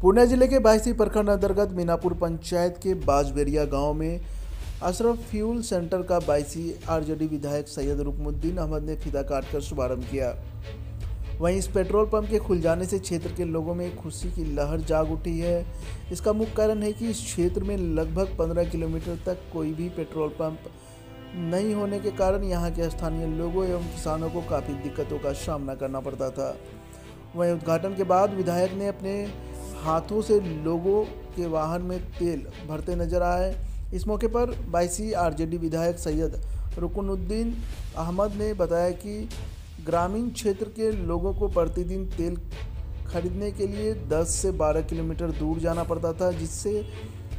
पूर्णिया ज़िले के बायसी प्रखंड अंतर्गत मीनापुर पंचायत के बाजबेरिया गाँव में अशरफ फ्यूल सेंटर का बायसी आरजेडी विधायक सैयद रुकमुद्दीन अहमद ने फीता काटकर शुभारंभ किया। वहीं इस पेट्रोल पंप के खुल जाने से क्षेत्र के लोगों में खुशी की लहर जाग उठी है। इसका मुख्य कारण है कि इस क्षेत्र में लगभग 15 किलोमीटर तक कोई भी पेट्रोल पंप नहीं होने के कारण यहाँ के स्थानीय लोगों एवं किसानों को काफ़ी दिक्कतों का सामना करना पड़ता था। वहीं उद्घाटन के बाद विधायक ने अपने हाथों से लोगों के वाहन में तेल भरते नज़र आए। इस मौके पर बाईसी आरजेडी विधायक सैयद रुकनुद्दीन अहमद ने बताया कि ग्रामीण क्षेत्र के लोगों को प्रतिदिन तेल खरीदने के लिए 10 से 12 किलोमीटर दूर जाना पड़ता था, जिससे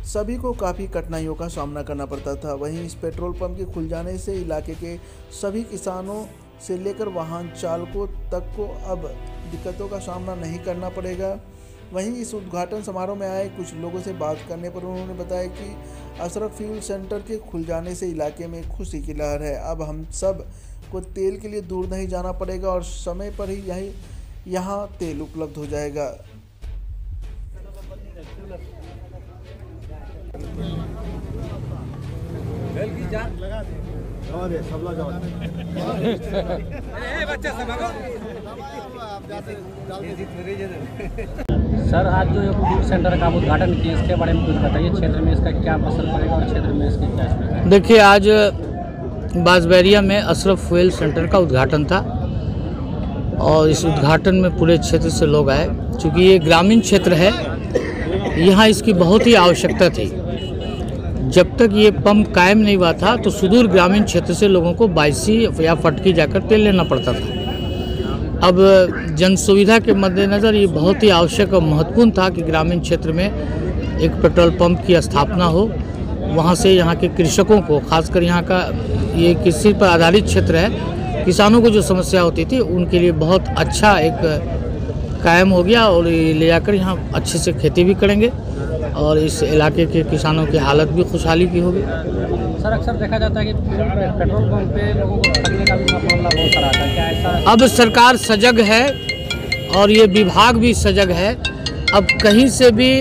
सभी को काफ़ी कठिनाइयों का सामना करना पड़ता था। वहीं इस पेट्रोल पंप के खुल जाने से इलाके के सभी किसानों से लेकर वाहन चालकों तक को अब दिक्कतों का सामना नहीं करना पड़ेगा। वहीं इस उद्घाटन समारोह में आए कुछ लोगों से बात करने पर उन्होंने बताया कि अशरफ फ्यूल सेंटर के खुल जाने से इलाके में खुशी की लहर है। अब हम सबको तेल के लिए दूर नहीं जाना पड़ेगा और समय पर ही यही यहाँ तेल उपलब्ध हो जाएगा। सर, आज जो फ़ूड सेंटर का उद्घाटन किए, इसके बारे में कुछ बताइए, क्षेत्र में इसका क्या असर पड़ेगा और क्षेत्र में इसके क्या देखिए, आज बांसबेरिया में अशरफ फ्यूल सेंटर का उद्घाटन था और इस उद्घाटन में पूरे क्षेत्र से लोग आए। क्योंकि ये ग्रामीण क्षेत्र है, यहाँ इसकी बहुत ही आवश्यकता थी। जब तक ये पंप कायम नहीं हुआ था तो सुदूर ग्रामीण क्षेत्र से लोगों को बाईसी या फटकी जाकर तेल लेना पड़ता था। अब जन सुविधा के मद्देनज़र ये बहुत ही आवश्यक और महत्वपूर्ण था कि ग्रामीण क्षेत्र में एक पेट्रोल पंप की स्थापना हो। वहाँ से यहाँ के कृषकों को, खासकर यहाँ का ये कृषि पर आधारित क्षेत्र है, किसानों को जो समस्या होती थी, उनके लिए बहुत अच्छा एक कायम हो गया और ये ले जाकर यहाँ अच्छे से खेती भी करेंगे। और इस इलाके के किसानों की हालत भी खुशहाली की होगी। सर अक्सर देखा जाता है कि पेट्रोल पंप पे लोगों को ठगने का भी मामला बहुत सारा आता है। क्या ऐसा अब सरकार सजग है और ये विभाग भी सजग है। अब कहीं से भी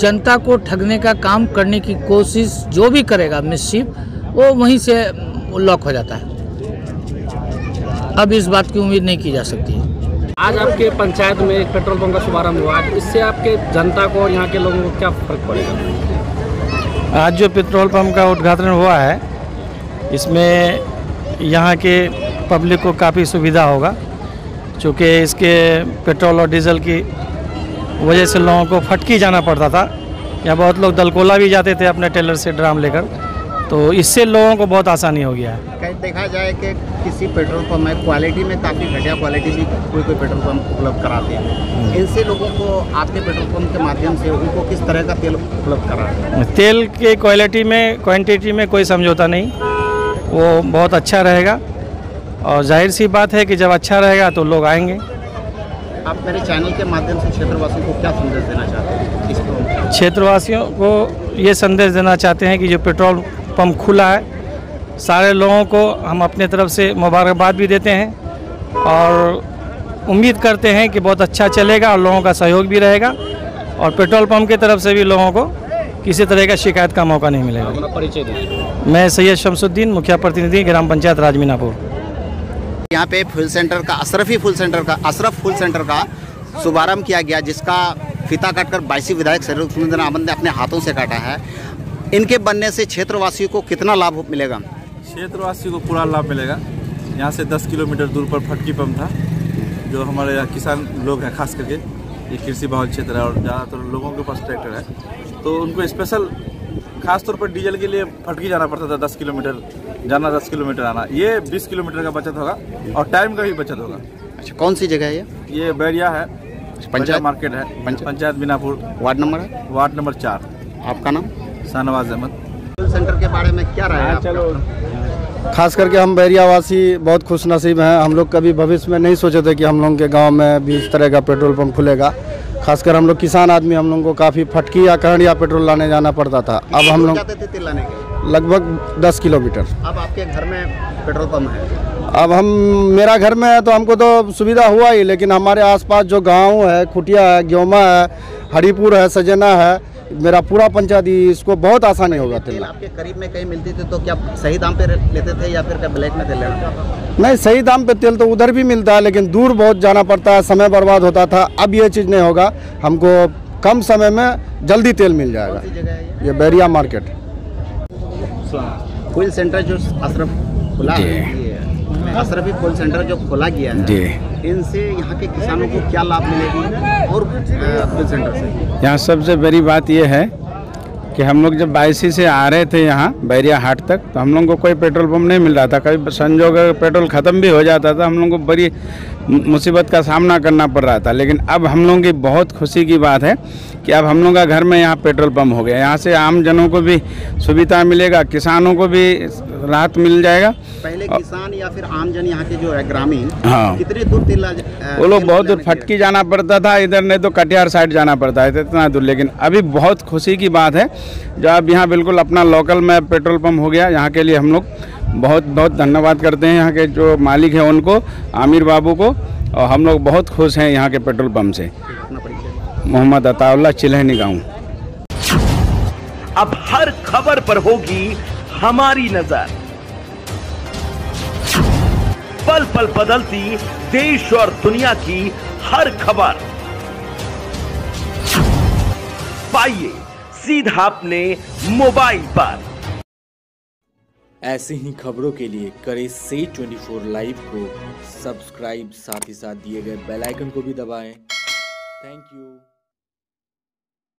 जनता को ठगने का काम करने की कोशिश जो भी करेगा मिसचिफ वो वहीं से लॉक हो जाता है। अब इस बात की उम्मीद नहीं की जा सकती। है आज आपके पंचायत में एक पेट्रोल पंप का शुभारंभ हुआ। है इससे आपके जनता को और यहाँ के लोगों को क्या फ़र्क पड़ेगा? आज जो पेट्रोल पंप का उद्घाटन हुआ है, इसमें यहाँ के पब्लिक को काफ़ी सुविधा होगा, चूँकि इसके पेट्रोल और डीजल की वजह से लोगों को फटकी जाना पड़ता था। या बहुत लोग दलकोला भी जाते थे अपने टेलर से ड्राम लेकर। तो इससे लोगों को बहुत आसानी हो गया। है कहीं देखा जाए कि किसी पेट्रोल पंप में क्वालिटी में काफ़ी घटिया क्वालिटी भी कोई कोई पेट्रोल पंप उपलब्ध कराते हैं। इनसे लोगों को आपके पेट्रोल पंप के माध्यम से उनको किस तरह का तेल उपलब्ध करा है? तेल के क्वालिटी में क्वान्टिटी में कोई समझौता नहीं। वो बहुत अच्छा रहेगा। और ज़ाहिर सी बात है कि जब अच्छा रहेगा तो लोग आएँगे। आप मेरे चैनल के माध्यम से क्षेत्रवासियों को क्या संदेश देना चाहते हैं? क्षेत्रवासियों को ये संदेश देना चाहते हैं कि जो पेट्रोल पंप खुला है। सारे लोगों को हम अपने तरफ़ से मुबारकबाद भी देते हैं और उम्मीद करते हैं कि बहुत अच्छा चलेगा और लोगों का सहयोग भी रहेगा और पेट्रोल पंप की तरफ़ से भी लोगों को किसी तरह का शिकायत का मौका नहीं मिलेगा। परिचय मैं सैयद शमसुद्दीन मुखिया प्रतिनिधि ग्राम पंचायत राजमीनापुर। यहाँ पे फूल सेंटर का अशरफी फूल सेंटर का अशरफ फूल सेंटर का शुभारंभ किया गया जिसका फीता काटकर बाईसी विधायक सुरेंद्र अहमद ने अपने हाथों से काटा है। इनके बनने से क्षेत्रवासियों को कितना लाभ मिलेगा? क्षेत्रवासियों को पूरा लाभ मिलेगा। यहाँ से 10 किलोमीटर दूर पर फटकी पंप था जो हमारे यहाँ किसान लोग हैं खास करके। ये कृषि बहुल क्षेत्र है और ज़्यादातर लोगों के पास ट्रैक्टर है। तो उनको स्पेशल खास तौर पर डीजल के लिए फटकी जाना पड़ता था 10 किलोमीटर जाना 10 किलोमीटर आना। ये 20 किलोमीटर का बचत होगा और टाइम का भी बचत होगा। अच्छा कौन सी जगह है ये? ये बैरिया है पंचायत पंचायत मार्केट है पंचायत- पंचायत बीनापुर वार्ड नंबर है? वार्ड नंबर चार। आपका नाम? शाहनवाज अहमद। सेंटर के बारे में क्या राय है आपका? खास करके हम बैरियावासी बहुत खुश नसीब हैं। हम लोग कभी भविष्य में नहीं सोचे थे कि हम लोग के गाँव में भी इस तरह का पेट्रोल पंप खुलेगा। खासकर हम लोग किसान आदमी हम लोग को काफ़ी फटकी या कहड़ या पेट्रोल लाने जाना पड़ता था। अब हम लोग लगभग दस किलोमीटर। अब आपके घर में पेट्रोल पंप है? अब हम मेरा घर में है तो हमको तो सुविधा हुआ ही लेकिन हमारे आसपास जो गाँव है खुटिया है ग्योमा है हरिपुर है सजना है मेरा पूरा पंचायत इसको बहुत आसानी होगा तेल आपके करीब में कहीं मिलती थी तो क्या सही दाम पे लेते थे या फिर क्या ब्लैक में तेल लेना नहीं सही दाम पे तेल तो उधर भी मिलता है लेकिन दूर बहुत जाना पड़ता है समय बर्बाद होता था। अब ये चीज़ नहीं होगा। हमको कम समय में जल्दी तेल मिल जाएगा। है ये? ये बैरिया मार्केट। फुल सेंटर जो अशरफ खुला है अशरफी फुल सेंटर जो खोला गया है। जी। इनसे यहाँ के किसानों को क्या लाभ मिलेगी और यहाँ सबसे बड़ी बात यह है कि हम लोग जब बाईसी से आ रहे थे यहाँ, बैरिया हाट तक तो हम लोग को कोई पेट्रोल पंप नहीं मिल रहा था। कभी संजोग पेट्रोल ख़त्म भी हो जाता था, हम लोग को बड़ी मुसीबत का सामना करना पड़ रहा था लेकिन अब हम लोगों की बहुत खुशी की बात है कि अब हम लोग का घर में यहाँ पेट्रोल पंप हो गया यहाँ से आम जनों को भी सुविधा मिलेगा किसानों को भी राहत मिल जाएगा पहले किसान या फिर आमजन यहाँ के जो है ग्रामीण हाँ। कितने दूर वो लोग बहुत दूर? फटकी जाना पड़ता था इधर नहीं तो कटिहार साइड जाना पड़ता है इतना दूर लेकिन अभी बहुत खुशी की बात है जो अब यहाँ बिल्कुल अपना लोकल में पेट्रोल पंप हो गया यहाँ के लिए हम लोग बहुत बहुत धन्यवाद करते हैं यहाँ के जो मालिक हैं उनको, आमिर बाबू को, और हम लोग बहुत खुश हैं यहाँ के पेट्रोल पंप से। मोहम्मद अताउल्ला चिल्हनी गाँव। अब हर खबर पर होगी हमारी नज़र। पल पल बदलती देश और दुनिया की हर खबर। पाइए, सीधा अपने मोबाइल पर। ऐसे ही खबरों के लिए करें से 24 लाइव को सब्सक्राइब साथ ही साथ दिए गए बेल आइकन को भी दबाएँ। Thank you